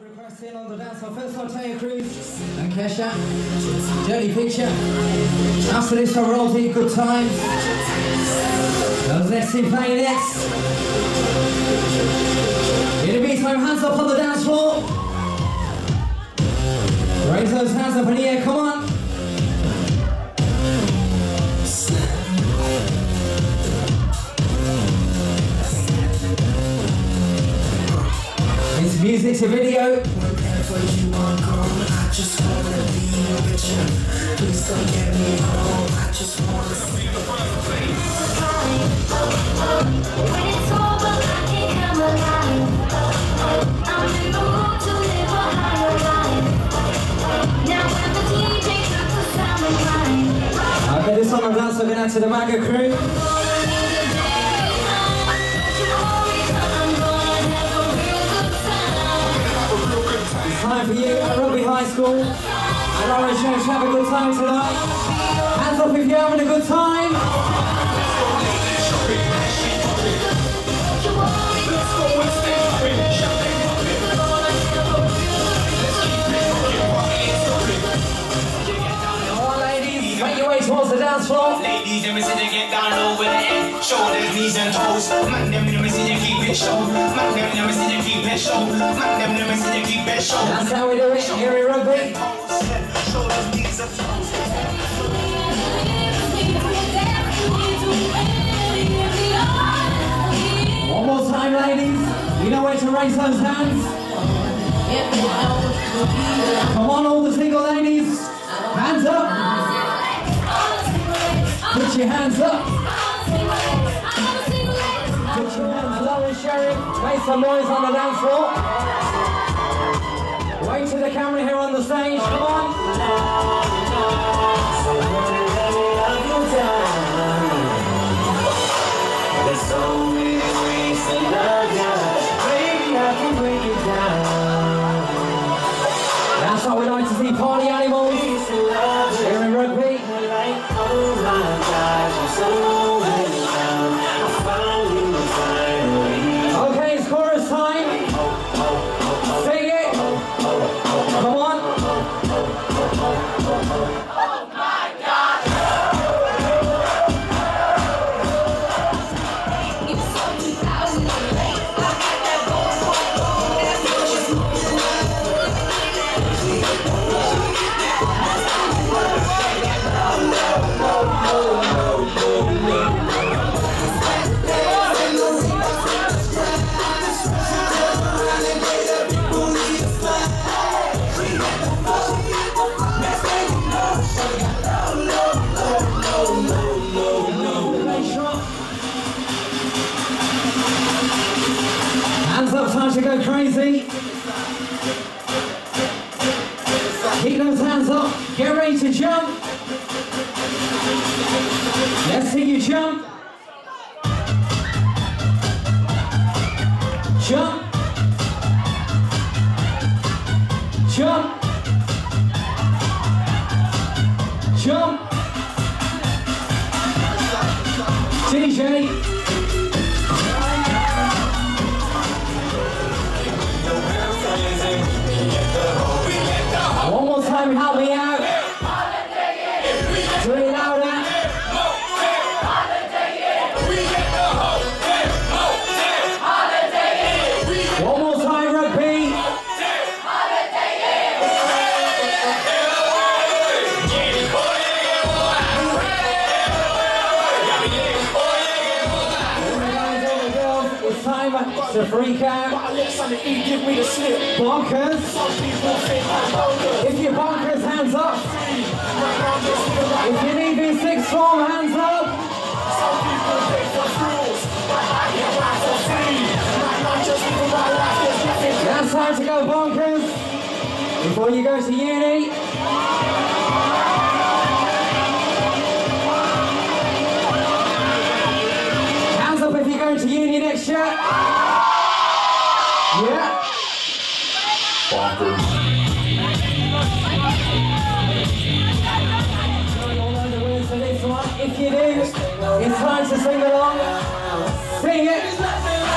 Requesting on the dance floor. First one, Taio Cruz and Kesha. Dirty Picture. After this, roll to good times. Those next two playing next. In the meantime, hands up on the dance floor. Raise those hands up in the air, come on. It's music to video. When it's over, I can come alive. I'm in the mood to live a higher life. Now when the DJ drops the sound of mine, I bet this on the dance floor going out to the MAGA crew. Time. For you at Rugby High School and Lawrence Sheriff have a good time tonight. Hands up if you're having a good time. 12 Ladies, let me see they get down low with the head, shoulders, knees and toes Man, let me see they keep it show Man, let me see they keep it show Man, let me see they keep it show That's how we do it, here we rugby Shoulders, One more time, ladies. You know where to raise those hands. Come on, all the single ladies. Hands up. Put your hands up. Put your hands low and Sherry. Make some noise on the dance floor. Wait to the camera here on the stage. Come on. There's so Get ready to jump. Let's see you jump. Jump. Jump. Jump. DJ. To freak out. Give me the slip. Bonkers. If you're bonkers, hands up. If you need these six strong, hands up. Now it's time to go bonkers. Before you go to uni. Hands up if you're going to uni next year. Yeah. One. If you do, it's time to sing along. Sing it.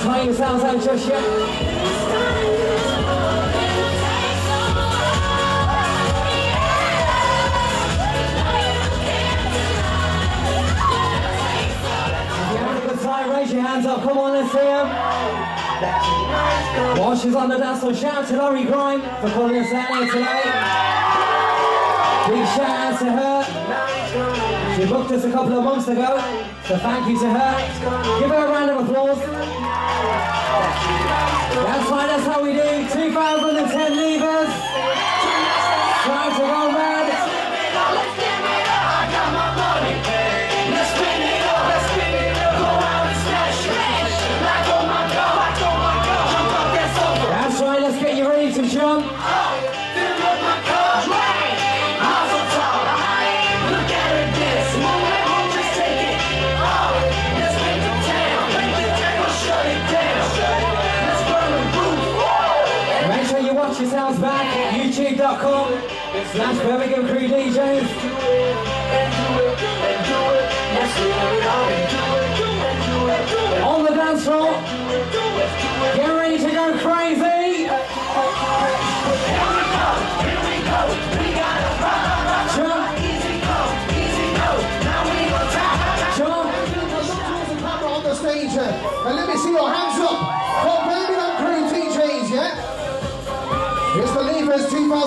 Trying sounds out just yet. raise your hands up, come on, let's hear them. While she's on the dance floor, shout to Laurie Grime for calling us out here tonight. Big shout out to her. She booked us a couple of months ago, so thank you to her. Give her a round of applause. That's right, that's how we do. 2010 leavers. youtube.com slash Birmingham Crew DJs. On the dance floor. Get ready to go crazy.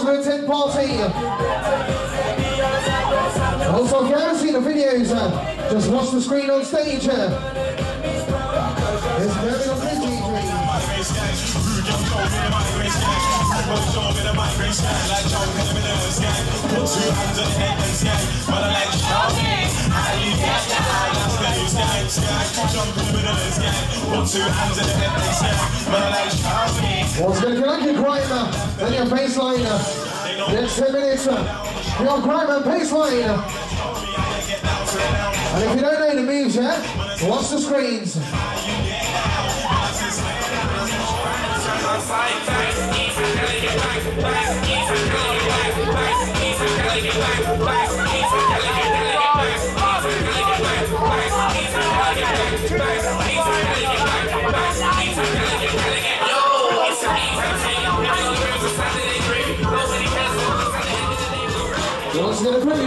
2010 party. Also, if you haven't seen the videos, uh, just watch the screen on stage. Uh. It's Crew DJs. What's going to get like your uh, and your bassline? Uh, next 10 minutes, uh, your grime and bassline. And if you don't know the moves yet, watch the screens. Once